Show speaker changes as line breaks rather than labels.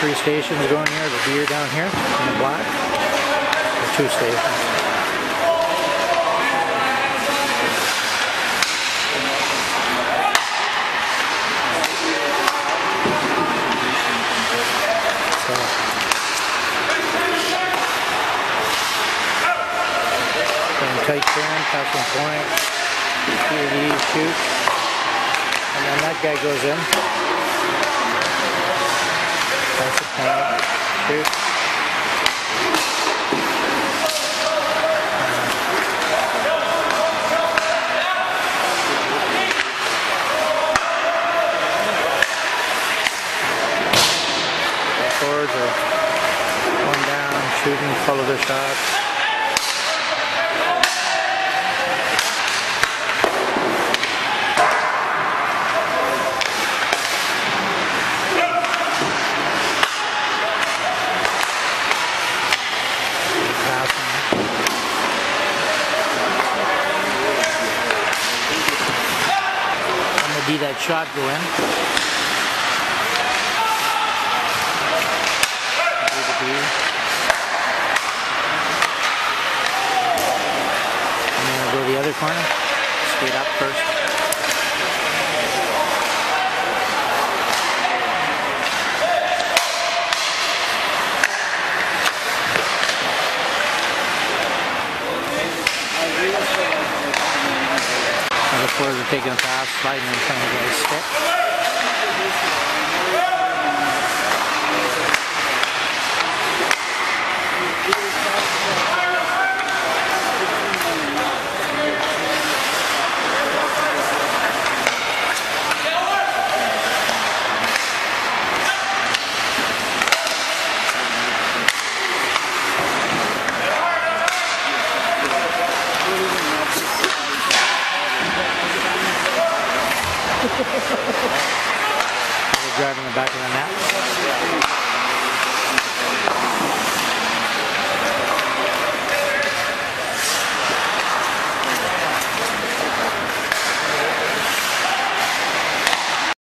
three stations going here. The deer down here in the black. Or two stations. Tight turn, passing point. Two of these shoot. And then that guy goes in. Forwards are one down, shooting, follow the shots. Do that shot go in. And then go the other corner. Skate up first. Forward to taking a pass, sliding in front of the stick. Driving the back of the net.